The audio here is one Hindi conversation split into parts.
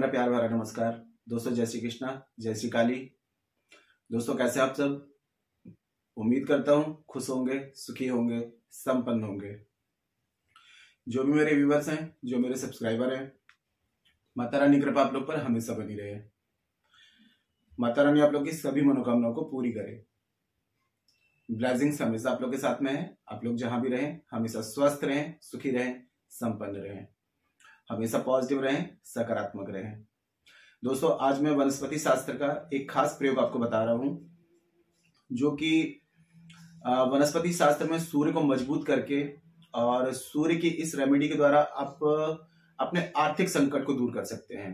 मेरा प्यार भरा नमस्कार। दोस्तों, जय श्री कृष्णा, जय श्री काली। दोस्तों, कैसे आप सब? उम्मीद करता हूँ खुश होंगे, सुखी होंगे, संपन्न होंगे। जो भी मेरे व्यूवर्स हैं, जो मेरे सब्सक्राइबर हैं, माता रानी कृपा आप लोग पर हमेशा बनी रहे। माता रानी आप लोग की सभी मनोकामनाओं को पूरी करे। ब्लेसिंग्स हमेशा आप लोग के साथ में है। आप लोग जहाँ भी रहें, हमेशा स्वस्थ रहें, सुखी रहें, संपन्न रहें। हमेशा पॉजिटिव रहें, सकारात्मक रहें। दोस्तों, आज मैं वनस्पति शास्त्र का एक खास प्रयोग आपको बता रहा हूँ, जो कि वनस्पति शास्त्र में सूर्य को मज़बूत करके और सूर्य की इस रेमेडी के द्वारा आप, अपने आर्थिक संकट को दूर कर सकते हैं,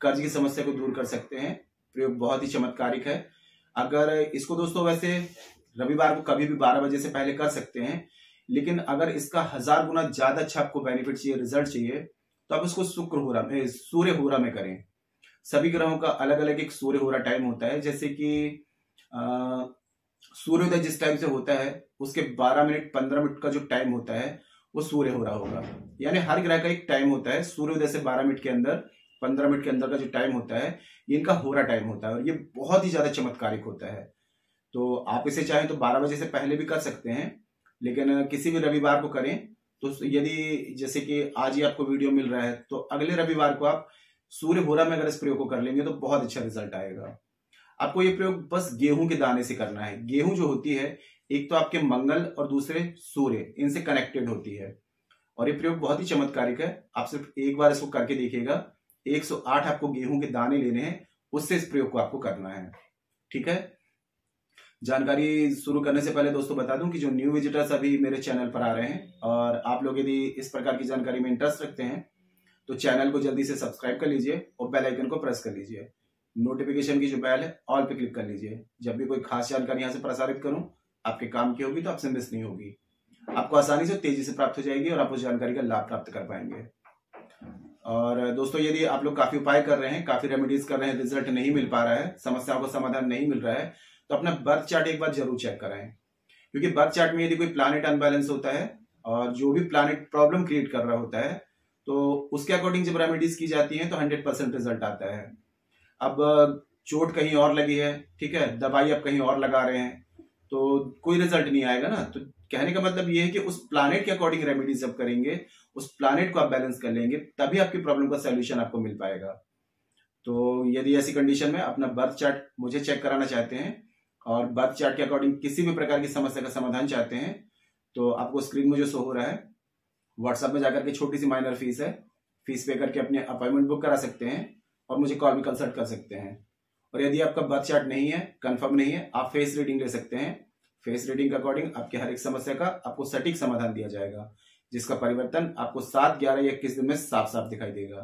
कर्ज की समस्या को दूर कर सकते हैं। प्रयोग बहुत ही चमत्कारिक है। अगर इसको दोस्तों वैसे रविवार को कभी भी बारह बजे से पहले कर सकते हैं, लेकिन अगर इसका हज़ार गुना ज़्यादा अच्छा आपको बेनिफिट चाहिए रिज़ल्ट चाहिए तो आप उसको शुक्र होरा में सूर्य होरा में करें। सभी ग्रहों का अलग अलग एक सूर्य होरा टाइम होता है, जैसे कि सूर्योदय जिस टाइम से होता है, उसके 12 मिनट 15 मिनट का जो टाइम होता है, वो सूर्य हो रहा होगा। यानी हर ग्रह का एक टाइम होता है, सूर्योदय से 12 मिनट के अंदर 15 मिनट के अंदर का जो टाइम होता है, इनका होरा टाइम होता है, और ये बहुत ही ज़्यादा चमत्कारिक होता है। तो आप इसे चाहें तो 12 बजे से पहले भी कर सकते हैं, लेकिन किसी भी रविवार को करें तो यदि जैसे कि आज ही आपको वीडियो मिल रहा है तो अगले रविवार को आप सूर्य भोरा में अगर इस प्रयोग को कर लेंगे तो बहुत अच्छा रिज़ल्ट आएगा। आपको ये प्रयोग बस गेहूँ के दाने से करना है। गेहूँ जो होती है, एक तो आपके मंगल और दूसरे सूर्य, इनसे कनेक्टेड होती है। और ये प्रयोग बहुत ही चमत्कारिक है। आप सिर्फ़ एक बार इसको करके देखिएगा 108 आपको गेहूँ के दाने लेने हैं, उससे इस प्रयोग को आपको करना है। ठीक है? जानकारी शुरू करने से पहले दोस्तों बता दूँ कि जो न्यू विजिटर्स अभी मेरे चैनल पर आ रहे हैं, और आप लोग यदि इस प्रकार की जानकारी में इंटरेस्ट रखते हैं तो चैनल को जल्दी से सब्सक्राइब कर लीजिए और बेल आइकन को प्रेस कर लीजिए। नोटिफिकेशन की जो बेल है ऑल पे क्लिक कर लीजिए। जब भी कोई खास जानकारी यहाँ से प्रसारित करूँ, आपके काम की होगी तो आपसे मिस नहीं होगी। आपको आसानी से तेज़ी से प्राप्त हो जाएगी और आप उस जानकारी का लाभ प्राप्त कर पाएँगे। और दोस्तों, यदि आप लोग काफ़ी उपाय कर रहे हैं, काफ़ी रेमेडीज कर रहे हैं रिज़ल्ट नहीं मिल पा रहा है, समस्याओं को समाधान नहीं मिल रहा है तो अपना बर्थ चार्ट एक बार ज़रूर चेक कराएँ। क्योंकि बर्थ चार्ट में यदि कोई प्लानिट अनबैलेंस होता है और जो भी प्लानिट प्रॉब्लम क्रिएट कर रहा होता है तो उसके अकॉर्डिंग जब रेमेडीज की जाती हैं तो हंड्रेड परसेंट रिज़ल्ट आता है। अब, चोट कहीं और लगी है, ठीक है, दवाई आप कहीं और लगा रहे हैं तो कोई रिज़ल्ट नहीं आएगा ना। तो कहने का मतलब ये है कि उस प्लानिट के अकॉर्डिंग रेमेडीज जब करेंगे, उस प्लानिट को आप बैलेंस कर लेंगे, तभी आपकी प्रॉब्लम का सोल्यूशन आपको मिल पाएगा। तो यदि ऐसी कंडीशन में अपना बर्थ चार्ट मुझे चेक कराना चाहते हैं और बर्थ चार्ट के अकॉर्डिंग किसी भी प्रकार की समस्या का समाधान चाहते हैं तो आपको स्क्रीन में जो शो हो रहा है व्हाट्सएप में जाकर के छोटी सी माइनर फ़ीस है। फ़ीस पे करके अपने अपॉइंटमेंट बुक करा सकते हैं और मुझे कॉल भी कंसल्ट कर सकते हैं। और यदि आपका बर्थ चार्ट नहीं है कंफर्म नहीं है, आप फेस रीडिंग ले सकते हैं। फेस रीडिंग के अकॉर्डिंग आपके हर एक समस्या का, आपको सटीक समाधान दिया जाएगा, जिसका परिवर्तन आपको सात, ग्यारह या इक्कीस दिन में साफ़ साफ़ दिखाई देगा।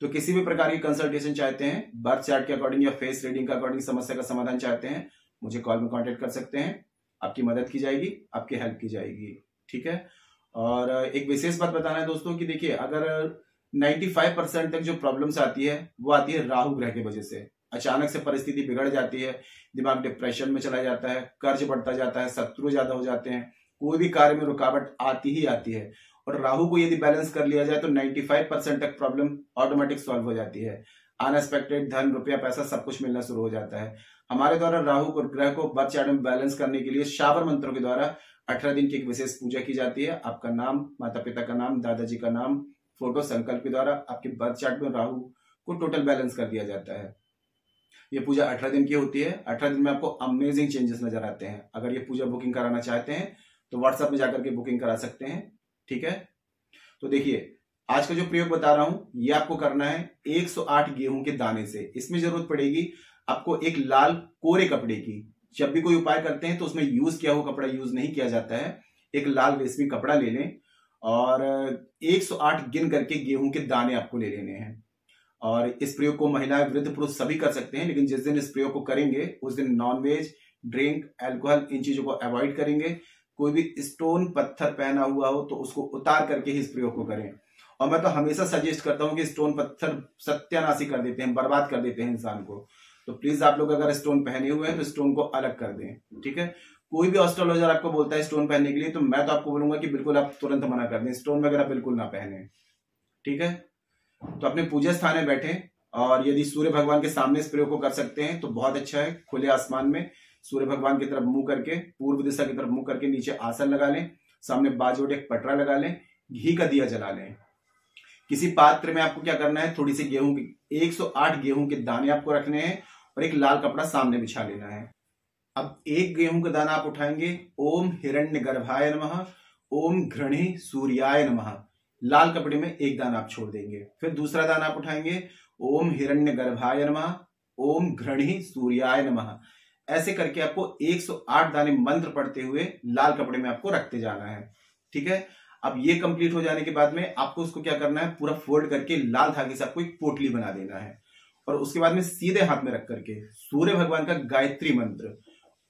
तो किसी भी प्रकार की कंसल्टेशन चाहते हैं बर्थ चार्ट के अकॉर्डिंग या फेस रीडिंग के अकॉर्डिंग समस्या का समाधान चाहते हैं मुझे कॉल में कांटेक्ट कर सकते हैं। आपकी मदद की जाएगी, आपकी हेल्प की जाएगी, ठीक है? और एक विशेष बात बताना है दोस्तों कि देखिए, अगर 95 परसेंट तक जो प्रॉब्लम्स आती है, वो आती है राहु ग्रह की वजह से। अचानक से परिस्थिति बिगड़ जाती है, दिमाग डिप्रेशन में चला जाता है, कर्ज बढ़ता जाता है, शत्रु ज़्यादा हो जाते हैं, कोई भी कार्य में रुकावट आती ही आती है। और राहु को यदि बैलेंस कर लिया जाए तो 95 परसेंट तक प्रॉब्लम ऑटोमेटिक सॉल्व हो जाती है। अनएक्सपेक्टेड धन, रुपया, पैसा सब कुछ मिलना शुरू हो जाता है। हमारे द्वारा राहु को ग्रह को बर्थ चार्ट में बैलेंस करने के लिए शावर मंत्रों के द्वारा अठारह दिन की एक विशेष पूजा की जाती है। आपका नाम माता पिता का नाम, दादाजी का नाम, फ़ोटो संकल्प के द्वारा आपके बर्थ चार्ट में राहु को टोटल बैलेंस कर दिया जाता है। ये पूजा अठारह दिन की होती है। अठारह दिन में आपको अमेजिंग चेंजेस नज़र आते हैं। अगर ये पूजा बुकिंग कराना चाहते हैं तो व्हाट्सएप में जाकर के बुकिंग करा सकते हैं। ठीक है? तो देखिए, आज का जो प्रयोग बता रहा हूँ, ये आपको करना है 108 गेहूँ के दाने से। इसमें ज़रूरत पड़ेगी आपको एक लाल कोरे कपड़े की। जब भी कोई उपाय करते हैं तो उसमें यूज़ किया हुआ कपड़ा यूज़ नहीं किया जाता है। एक लाल रेशमी कपड़ा ले लें और 108 गिन करके गेहूँ के दाने आपको ले लेने हैं। और इस प्रयोग को महिलाएँ वृद्ध पुरुष सभी कर सकते हैं, लेकिन जिस दिन इस प्रयोग को करेंगे, उस दिन नॉनवेज ड्रिंक एल्कोहल इन चीज़ों को अवॉइड करेंगे। कोई भी स्टोन पत्थर पहना हुआ हो तो उसको उतार करके ही इस प्रयोग को करें। और मैं तो हमेशा सजेस्ट करता हूँ कि स्टोन पत्थर सत्यानाशी कर देते हैं, बर्बाद कर देते हैं इंसान को। तो प्लीज़ आप लोग अगर स्टोन पहने हुए हैं तो स्टोन को अलग कर दें, ठीक है? कोई भी ऑस्ट्रोलॉजर आपको बोलता है स्टोन पहनने के लिए तो मैं तो आपको बोलूँगा कि बिल्कुल आप तुरंत मना कर दें स्टोन वगैरह बिल्कुल ना पहने, ठीक है? तो अपने पूजा स्थान में बैठे और यदि सूर्य भगवान के सामने इस प्रयोग को कर सकते हैं तो बहुत अच्छा है, खुले आसमान में। सूर्य भगवान की तरफ़ मुँह करके, पूर्व दिशा की तरफ़ मुँह करके नीचे आसन लगा लें, सामने बाजोट एक पटरा लगा लें, घी का दिया जला लें। किसी पात्र में आपको क्या करना है? थोड़ी सी गेहूँ की 108 गेहूँ के दाने आपको रखने हैं और एक लाल कपड़ा सामने बिछा लेना है। अब एक गेहूँ का दाना आप उठाएँगे, ओम हिरण्य गर्भाय नमः, ओम घृणी सूर्याय नमः। लाल कपड़े में एक दाना आप छोड़ देंगे। फिर दूसरा दाना आप उठाएँगे, ओम हिरण्य गर्भाय नमः, ओम घृणी सूर्याय नमः। ऐसे करके आपको 108 दाने मंत्र पढ़ते हुए लाल कपड़े में आपको रखते जाना है। ठीक है? अब ये कंप्लीट हो जाने के बाद में आपको उसको क्या करना है? पूरा फोल्ड करके लाल धागे से आपको एक पोटली बना देना है। और उसके बाद में सीधे हाथ में रख करके सूर्य भगवान का गायत्री मंत्र,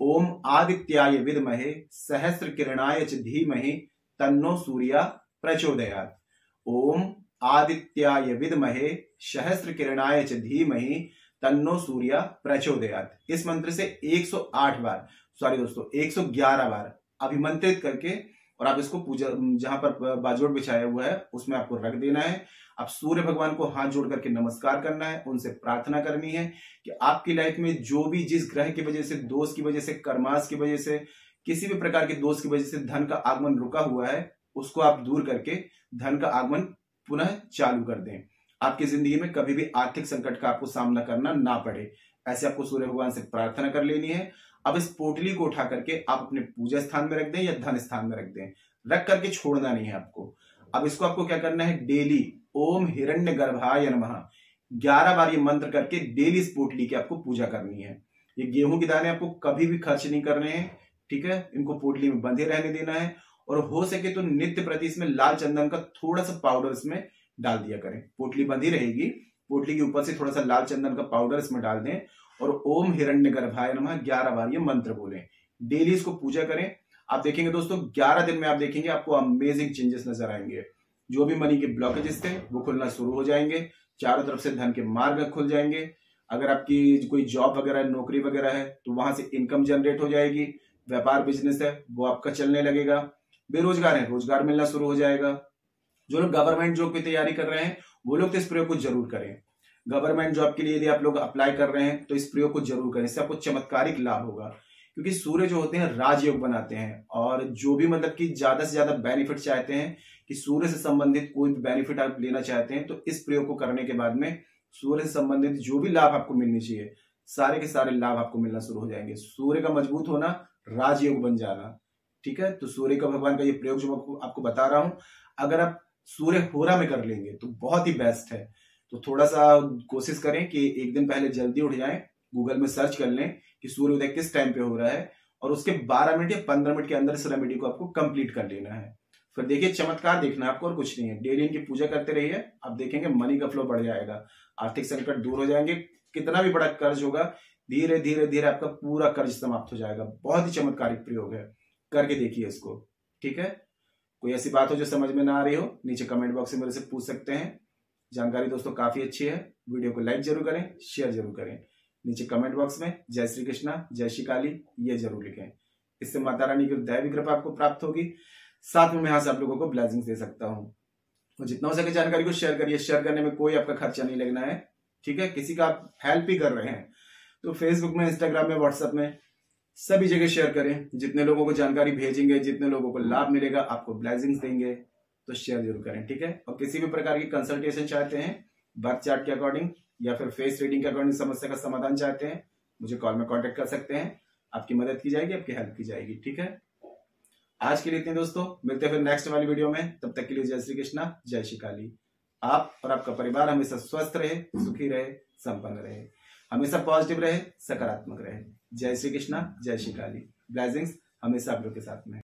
ओम आदित्याय विदमहे सहस्त्र किरणाय धीमहि तन्नो सूर्या प्रचोदयात। ओम आदित्याय विदमहे सहस्त्र किरणाय धीमहि तन्नो सूर्या प्रचोदयात। इस मंत्र से 108 बार सॉरी दोस्तों 111 बार अभिमंत्रित करके और आप इसको पूजा, जहाँ पर बाजोट बिछाया हुआ है, उसमें आपको रख देना है। आप सूर्य भगवान को हाथ जोड़ करके नमस्कार करना है, उनसे प्रार्थना करनी है कि आपकी लाइफ में जो भी जिस ग्रह की वजह से, दोष की वजह से, कर्मास की वजह से, किसी भी प्रकार के दोष की वजह से धन का आगमन रुका हुआ है, उसको आप दूर करके धन का आगमन पुनः चालू कर दें। आपकी ज़िंदगी में कभी भी आर्थिक संकट का आपको सामना करना ना पड़े। ऐसे आपको सूर्य भगवान से प्रार्थना कर लेनी है। अब इस पोटली को उठा करके आप अपने पूजा स्थान में रख दें या धन स्थान में रख दें। रख करके छोड़ना नहीं है आपको। अब इसको आपको क्या करना है? डेली, ओम हिरण्य गर्भाय नमः। ग्यारह बार ये मंत्र करके डेली इस पोटली की आपको पूजा करनी है। ये गेहूँ के दाने आपको कभी भी खर्च नहीं करने हैं, ठीक है? इनको पोटली में बंधे रहने देना है। और हो सके तो नित्य प्रति इसमें लाल चंदन का थोड़ा सा पाउडर इसमें डाल दिया करें। पोटली बंधी रहेगी। पोटली के ऊपर से थोड़ा सा लाल चंदन का पाउडर इसमें डाल दें और ओम हिरण्य गर्भाय नमः ग्यारह बार ये मंत्र बोले। डेली इसको पूजा करें। आप देखेंगे दोस्तों, ग्यारह दिन में आप देखेंगे आपको अमेजिंग चेंजेस नज़र आएँगे। जो भी मनी के ब्लॉकेजेस थे, वो खुलना शुरू हो जाएँगे। चारों तरफ़ से धन के मार्ग खुल जाएँगे। अगर आपकी कोई जॉब वगैरह नौकरी वगैरह है तो वहाँ से इनकम जनरेट हो जाएगी। व्यापार बिज़नेस है, वो आपका चलने लगेगा। बेरोजगार है, रोज़गार मिलना शुरू हो जाएगा। जो लोग गवर्नमेंट जॉब की तैयारी कर रहे हैं, वो लोग तो इस प्रयोग को ज़रूर करें। गवर्नमेंट जॉब के लिए यदि आप लोग अप्लाई कर रहे हैं तो इस प्रयोग को ज़रूर करें। इससे आपको चमत्कारिक लाभ होगा। क्योंकि सूर्य जो होते हैं, राजयोग बनाते हैं और जो भी मतलब कि ज़्यादा से ज़्यादा बेनिफिट चाहते हैं कि सूर्य से संबंधित कोई भी बेनिफिट आप लेना चाहते हैं तो इस प्रयोग को करने के बाद में सूर्य से संबंधित जो भी लाभ आपको मिलनी चाहिए, सारे के सारे लाभ आपको मिलना शुरू हो जाएँगे। सूर्य का मज़बूत होना राजयोग बन जाना। ठीक है? तो सूर्य का भगवान का ये प्रयोग जो मैं आपको बता रहा हूँ, अगर आप सूर्य होरा में कर लेंगे तो बहुत ही बेस्ट है। तो थोड़ा सा कोशिश करें कि एक दिन पहले जल्दी उठ जाएँ गूगल में सर्च कर लें कि सूर्योदय किस टाइम पे हो रहा है, और उसके 12 मिनट या 15 मिनट के अंदर इस रेमेडी को आपको कंप्लीट कर लेना है। फिर देखिए, चमत्कार देखना आपको और कुछ नहीं है। डेली इनकी पूजा करते रहिए, आप देखेंगे मनी का फ्लो बढ़ जाएगा, आर्थिक संकट दूर हो जाएँगे, कितना भी बड़ा कर्ज होगा, धीरे धीरे धीरे आपका पूरा कर्ज समाप्त हो जाएगा। बहुत ही चमत्कारिक प्रयोग है। करके देखिए इसको, ठीक है? कोई ऐसी बात हो जो समझ में ना आ रही हो, नीचे कमेंट बॉक्स में मेरे से पूछ सकते हैं। जानकारी दोस्तों काफ़ी अच्छी है। वीडियो को लाइक ज़रूर करें शेयर ज़रूर करें। नीचे कमेंट बॉक्स में जय श्री कृष्णा, जय श्री काली, ये ज़रूर लिखें। इससे माता रानी की दैवी कृपा आपको प्राप्त होगी। साथ में मैं यहाँ से आप लोगों को ब्लेसिंग दे सकता हूँ। तो जितना हो सके जानकारी को शेयर करिए। शेयर करने में कोई आपका खर्चा नहीं लगना है। ठीक है? किसी का आप हेल्प ही कर रहे हैं। तो फेसबुक में इंस्टाग्राम में व्हाट्सएप में सभी जगह शेयर करें। जितने लोगों को जानकारी भेजेंगे, जितने लोगों को लाभ मिलेगा, आपको ब्लेसिंग्स देंगे तो शेयर ज़रूर करें, ठीक है? और किसी भी प्रकार की कंसल्टेशन चाहते हैं बर्थ चार्ट के अकॉर्डिंग या फिर फेस रीडिंग के अकॉर्डिंग समस्या का समाधान चाहते हैं, मुझे कॉल में कॉन्टेक्ट कर सकते हैं। आपकी मदद की जाएगी, आपकी हेल्प की जाएगी, ठीक है? आज के लिए इतने दोस्तों, मिलते हैं फिर नेक्स्ट वाली वीडियो में। तब तक के लिए जय श्री कृष्णा, जय श्री काली। आप और आपका परिवार हमेशा स्वस्थ रहे, सुखी रहे, संपन्न रहे। हमेशा पॉजिटिव रहे, सकारात्मक रहे। जय श्री कृष्णा जय श्री काली। ब्लैसिंग्स हमेशा आप लोग के साथ में।